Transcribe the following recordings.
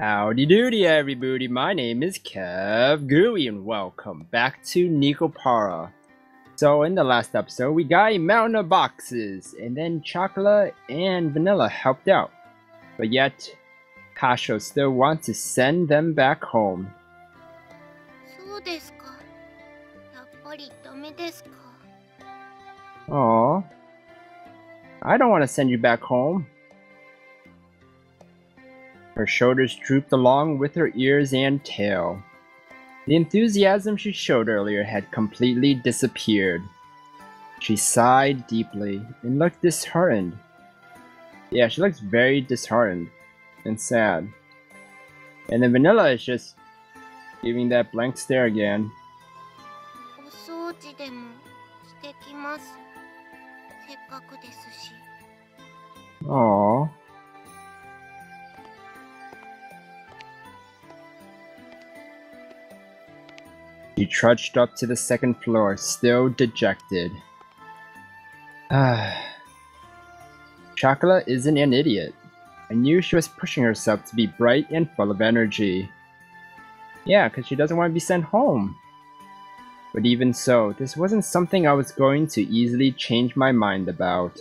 Howdy doody everybody, my name is Kev Gooey and welcome back to Nekopara. So in the last episode, we got a mountain of boxes and then Chocola and vanilla helped out. But yet, Kashou still wants to send them back home. Oh, I don't want to send you back home. Her shoulders drooped along with her ears and tail. The enthusiasm she showed earlier had completely disappeared. She sighed deeply and looked disheartened. Yeah, she looks very disheartened and sad. And then Vanilla is just giving that blank stare again. Aww. She trudged up to the second floor, still dejected. Ah. Isn't an idiot. I knew she was pushing herself to be bright and full of energy. Yeah, because she doesn't want to be sent home. But even so, this wasn't something I was going to easily change my mind about.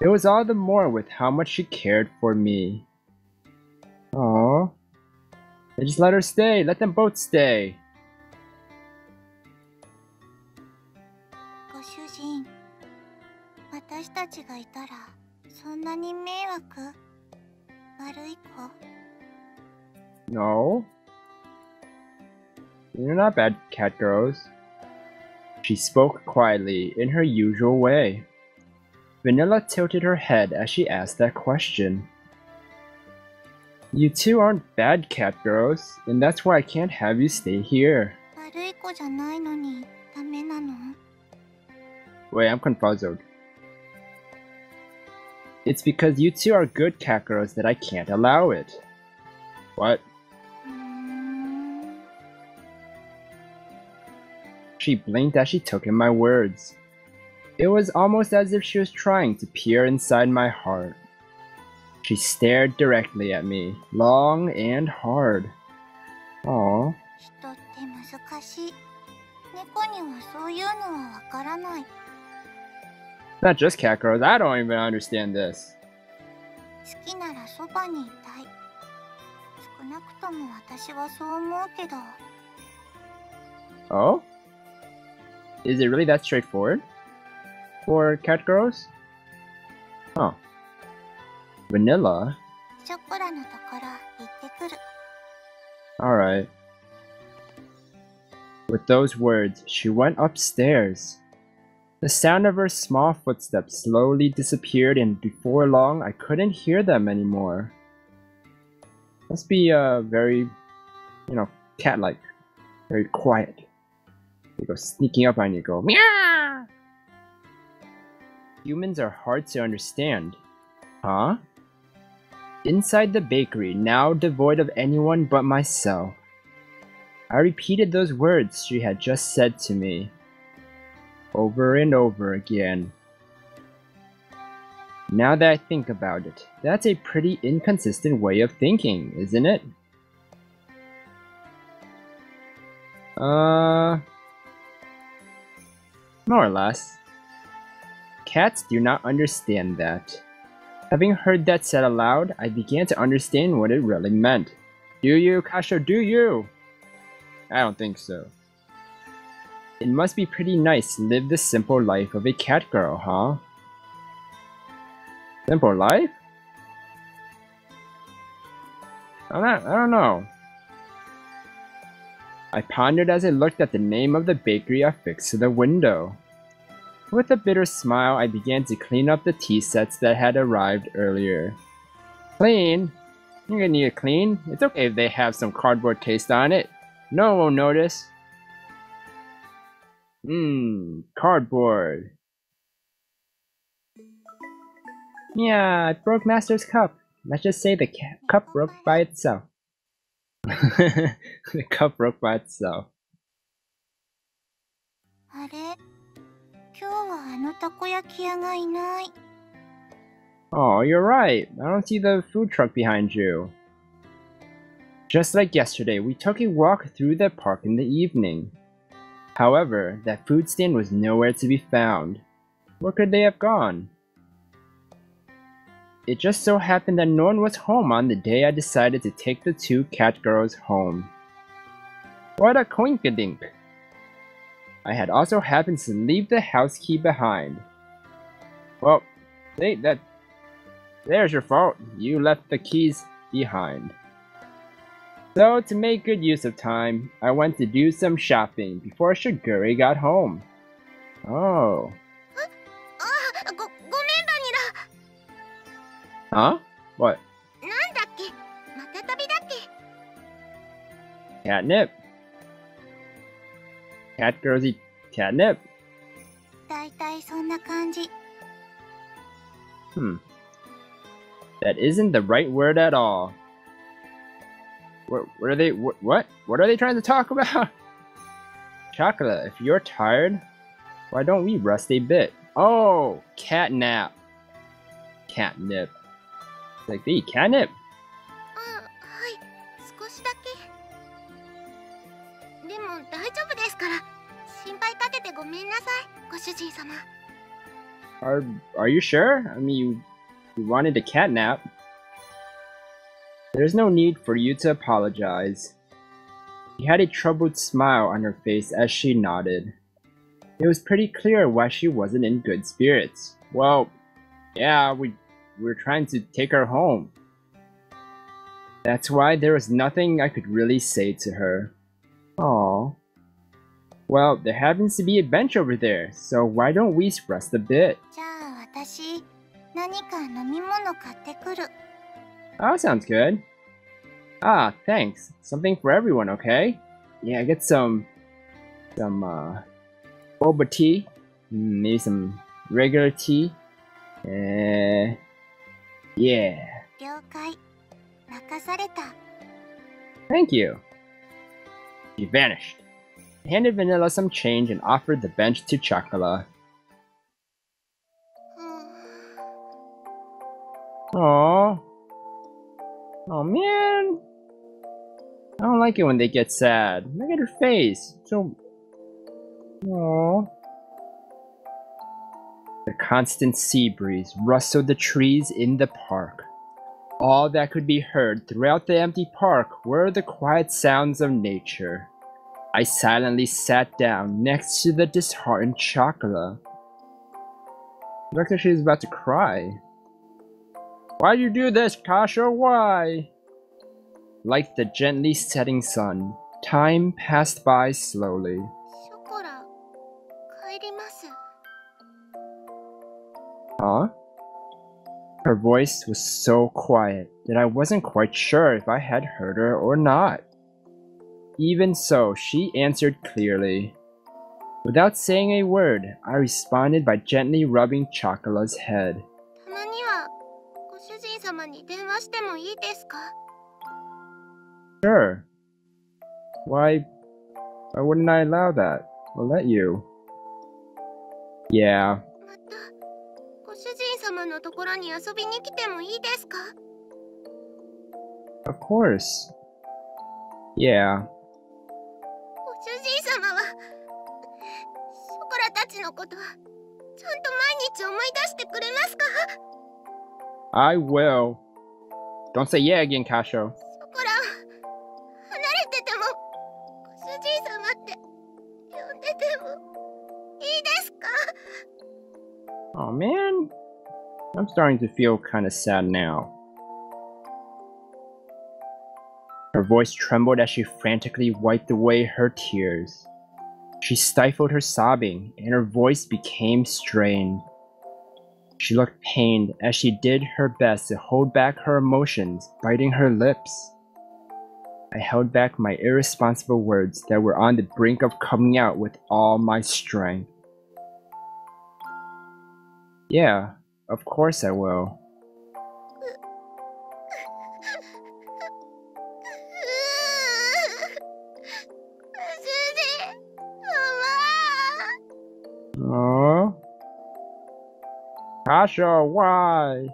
It was all the more with how much she cared for me. Aww. I just let her stay. Let them both stay. たちがいたらそんなに迷惑悪い子 No. You're not bad, cat girls. She spoke quietly, in her usual way. Vanilla tilted her head as she asked that question. You two aren't bad cat girls, and that's why I can't have you stay here. 悪い子じゃないのにダメなの Wait, I'm confuzzled. It's because you two are good cat girls that I can't allow it. What? うーん She blinked as she took in my words. It was almost as if she was trying to peer inside my heart. She stared directly at me, long and hard. Aww. 人って難しい猫にはそういうのはわからない Not just cat girls, I don't even understand this. 好きならそばにいたい少なくとも私はそう思うけど Oh? Is it really that straightforward? For cat girls? Huh. Vanilla? ショコラのところ行ってくる Alright. With those words, she went upstairs. The sound of her small footsteps slowly disappeared, and before long, I couldn't hear them anymore. Must be, uh, very, you know, cat like. Very quiet. They go sneaking up on you, go, meow! Humans are hard to understand. Huh? Inside the bakery, now devoid of anyone but myself. I repeated those words she had just said to me. Over and over again. Now that I think about it, that's a pretty inconsistent way of thinking, isn't it? Uh... More or less. Cats do not understand that. Having heard that said aloud, I began to understand what it really meant. Do you, Kashou, do you? I don't think so. It must be pretty nice to live the simple life of a cat girl, huh? Simple life? I'm not, I don't know. I pondered as I looked at the name of the bakery affixed to the window. With a bitter smile, I began to clean up the tea sets that had arrived earlier. Clean? You're gonna need a clean? It's okay if they have some cardboard taste on it. No one will notice. Mmm, cardboard. Yeah, it broke Master's cup. Let's just say the ca- cup broke by itself. the cup broke by itself. あれ今日はあのたこ焼き屋がいない Oh, you're right. I don't see the food truck behind you. Just like yesterday, we took a walk through the park in the evening. However, that food stand was nowhere to be found. Where could they have gone? It just so happened that no one was home on the day I decided to take the two cat girls home. What a coinkadink! I had also happened to leave the house key behind. Well, they, that, there's your fault. You left the keys behind. So to make good use of time, I went to do some shopping before Shigure got home. Oh. Huh? What? Catnip. Cat girls eat catnip. Hmm. That isn't the right word at all. What, what are they? What, what? What are they trying to talk about? Chocola, if you're tired, why don't we rest a bit? Oh, catnap. Catnip. Like the catnip. Uh, uh, are are you sure? I mean, you you wanted a catnap. There's no need for you to apologize. She had a troubled smile on her face as she nodded. It was pretty clear why she wasn't in good spirits. Well, yeah, we, we were trying to take her home. That's why there was nothing I could really say to her. Aww. Well, there happens to be a bench over there, so why don't we rest a bit? じゃあ私何か飲み物買ってくる Oh, sounds good. Ah, thanks. Something for everyone, okay? Yeah, get some... Some, uh... Boba tea. Maybe some regular tea. Uh... Yeah. Thank you. She vanished. Handed Vanilla some change and offered the bench to Chocola. Aww, Oh man. I don't like it when they get sad. Look at her face. So. Aww. The constant sea breeze rustled the trees in the park. All that could be heard throughout the empty park were the quiet sounds of nature. I silently sat down next to the disheartened Chocola. Looked like she about to cry. Why you do this, Kashou? Why? Like the gently setting sun, time passed by slowly. Huh? Her voice was so quiet that I wasn't quite sure if I had heard her or not. Even so, she answered clearly. Without saying a word, I responded by gently rubbing Chocola's head. 様に電話してもいいですか？Sure. Why, why wouldn't I allow that? I'll let you. Yeah, またご主人様のところに遊びに来てもいいですか？Of course. Yeah, ご主人様はショコラたちのことはちゃんと毎日思い出してくれますか？I will. Don't say yeah again, Kashou. Oh man, I'm starting to feel kind of sad now. Her voice trembled as she frantically wiped away her tears. She stifled her sobbing, and her voice became strained. She looked pained as she did her best to hold back her emotions, biting her lips. I held back my irresponsible words that were on the brink of coming out with all my strength. Yeah, of course I will. ご oh. Tasha, why?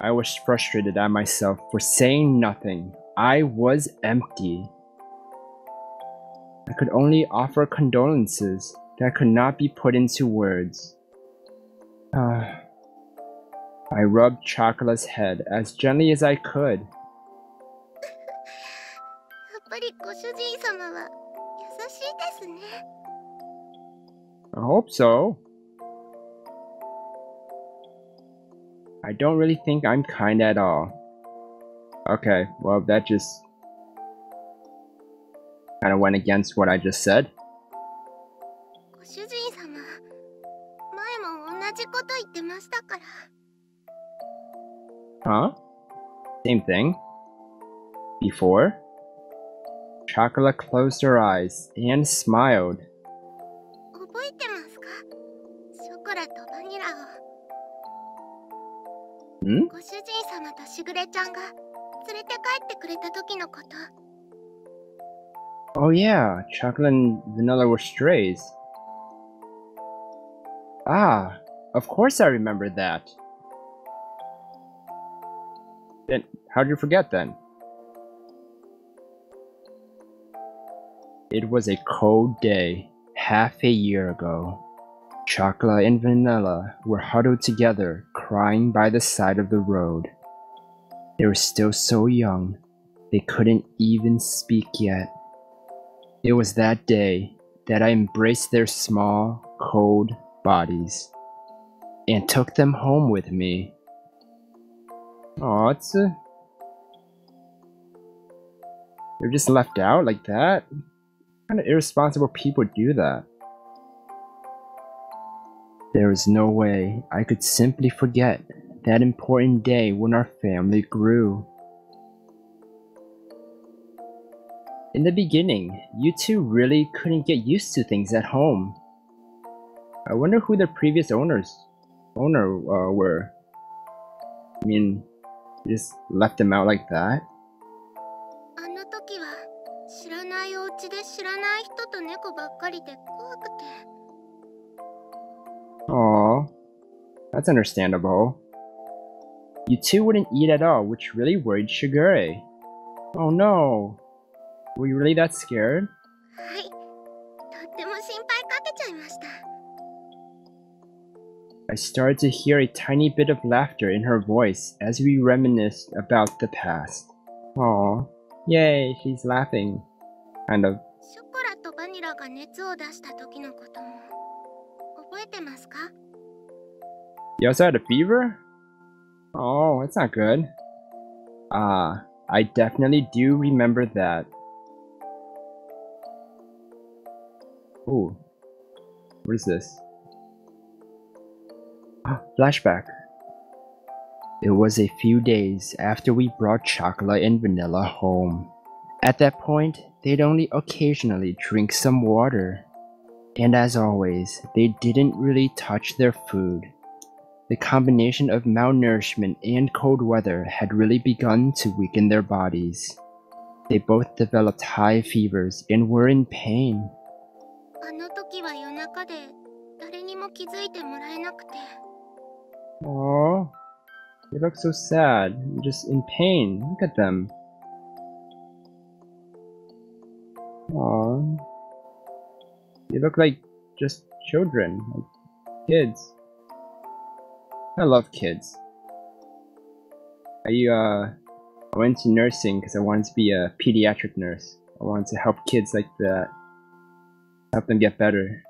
I was frustrated at myself for saying nothing. I was empty. I could only offer condolences that could not be put into words. Ah. I rubbed Chocola's head as gently as I could は優しいですね I hope so. I don't really think I'm kind at all. Okay, well, that just kind of went against what I just said. ご主人様前も同じこと言ってましたから Huh? Same thing. Before? Chocola closed her eyes and smiled. Hmm? Oh yeah, Chocola and Vanilla were strays. Ah, of course I remember that. Then, how'd you forget then? It was a cold day, half a year ago. Chocola and vanilla were huddled together, crying by the side of the road. They were still so young, they couldn't even speak yet. It was that day that I embraced their small, cold bodies and took them home with me. Aw, it's a... They're just left out like that? Kind of irresponsible people do that? There is no way I could simply forget that important day when our family grew. In the beginning, you two really couldn't get used to things at home. I wonder who the previous owners owner uh, were. I mean, just left them out like that. あの時は知らないお家で知らない人と猫ばっかりで怖くて Aw, that's understandable. You two wouldn't eat at all, which really worried Shigure. Oh no. Were you really that scared? はいとっても心配かけちゃいました I started to hear a tiny bit of laughter in her voice as we reminisced about the past. Aw, yay, she's laughing. Kind of. ショコラとバニラが熱を出した時のことも覚えてますか You also had a fever? Oh, that's not good. Ah, I definitely do remember that. Ooh. What is this? Flashback. It was a few days after we brought Chocola and vanilla home. At that point, they'd only occasionally drink some water. And as always, they didn't really touch their food. The combination of malnourishment and cold weather had really begun to weaken their bodies. They both developed high fevers and were in pain. あの時は夜中で誰にも気づいてもらえなくて。ああ。They look so sad, just in pain. Look at them. Aww. They look like just children, like kids. I love kids. I uh, I went to nursing because I wanted to be a pediatric nurse. I wanted to help kids like that, help them get better.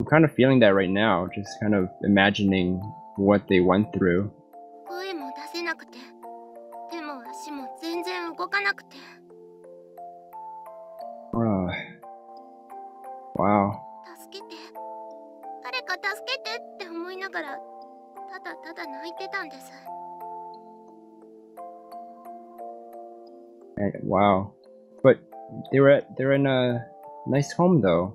I'm kind of feeling that right now, just kind of imagining what they went through. 声も出せなくて手も足も全然動かなくて Uh, wow. 助けて誰か助けてって思いながらただただ泣いてたんです Eh, Wow. But they were at, they were in a nice home though.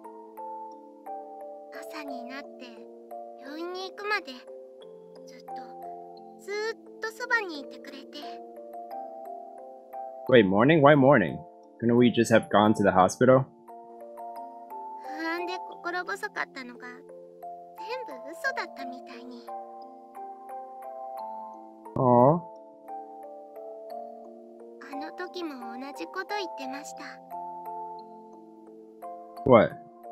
朝になって病院に行くまでずっとずっとそばにいてくれて Wait, morning? Why morning? Couldn't we just have gone to the hospital? 不安で心細かったのが全部嘘だったみたいに Aww. あの時も同じこと言ってました What?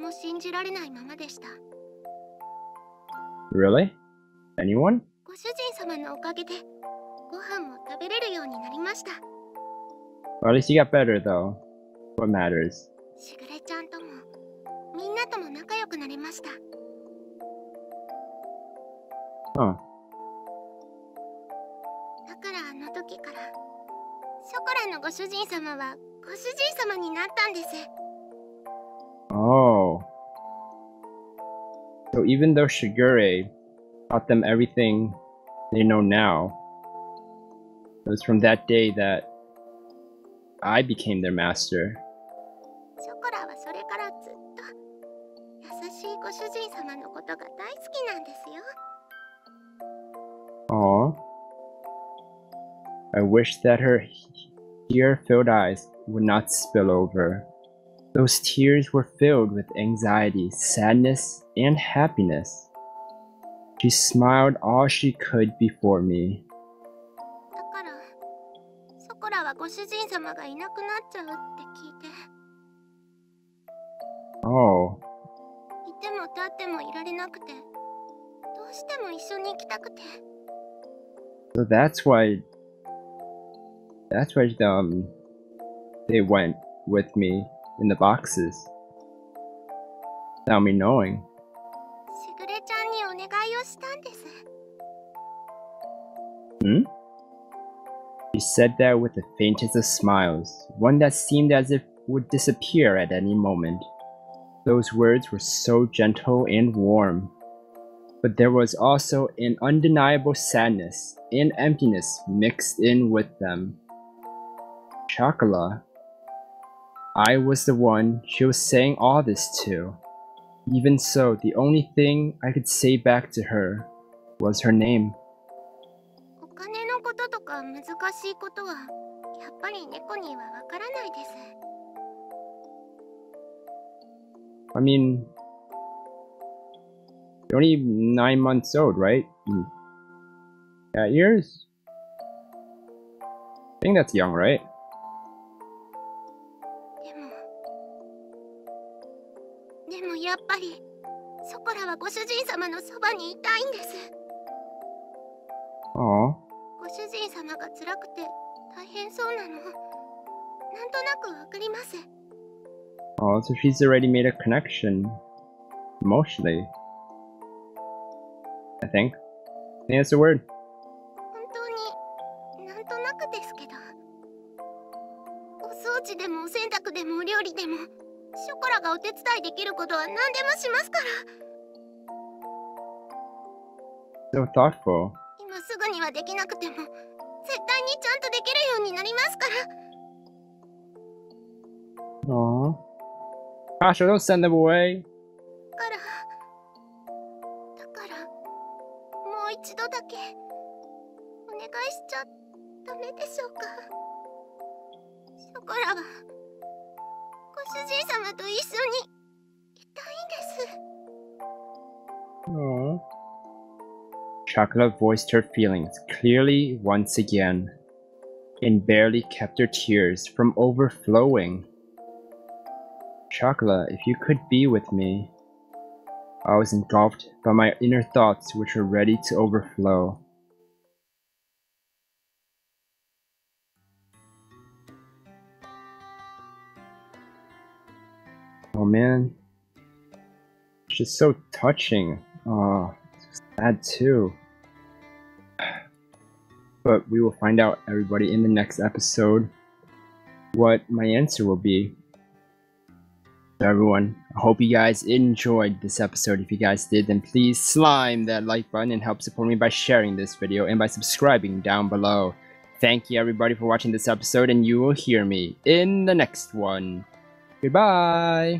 も信じられないままでした Really? Anyone? ご主人様のおかげでご飯も食べれるようになりました Well, at least you got better though? What matters? しぐれちゃんともみんなとも仲良くなれました Huh. だからあの時からショコラのご主人様はご主人様になったんです So even though Shigure taught them everything they know now, it was from that day that I became their master. Aww. I wish that her tear-filled eyes would not spill over. Those tears were filled with anxiety, sadness, and happiness. She smiled all she could before me. だからショコラはご主人様がいなくなっちゃうって聞いて Oh, いても立ってもいられなくてどうしても一緒に行きたくて so that's why. That's why um they went with me in the boxes. Without me knowing. Hmm? She said that with the faintest of smiles, one that seemed as if would disappear at any moment. Those words were so gentle and warm. But there was also an undeniable sadness and emptiness mixed in with them. Chocola. I was the one she was saying all this to. Even so, the only thing I could say back to her was her name. お金のこととか難しいことはやっぱり猫にはわからないです I mean, you're only nine months old, right? Mm. Yeah, years? I think that's young, right? そこらはご主人様のそばにいたいんです。ああ。ご主人様が辛くて大変そうなの。なんとなくわかります。ああ、そこらはご主人様のそばにいたいんです I think. Yeah, it's a word. できることは何でもしますから So thoughtful. 今すぐにはできなくても絶対にちゃんとできるようになりますから Aw. Kasha, don't send them away. Chocola voiced her feelings clearly once again. and barely kept her tears from overflowing. Chocola, if you could be with me. I was engulfed by my inner thoughts which were ready to overflow. Oh man. Just so touching. Oh, sad too. But we will find out, everybody, in the next episode what my answer will be. So everyone, I hope you guys enjoyed this episode. If you guys did, then please slime that like button and help support me by sharing this video and by subscribing down below. Thank you everybody for watching this episode and you will hear me in the next one. Goodbye!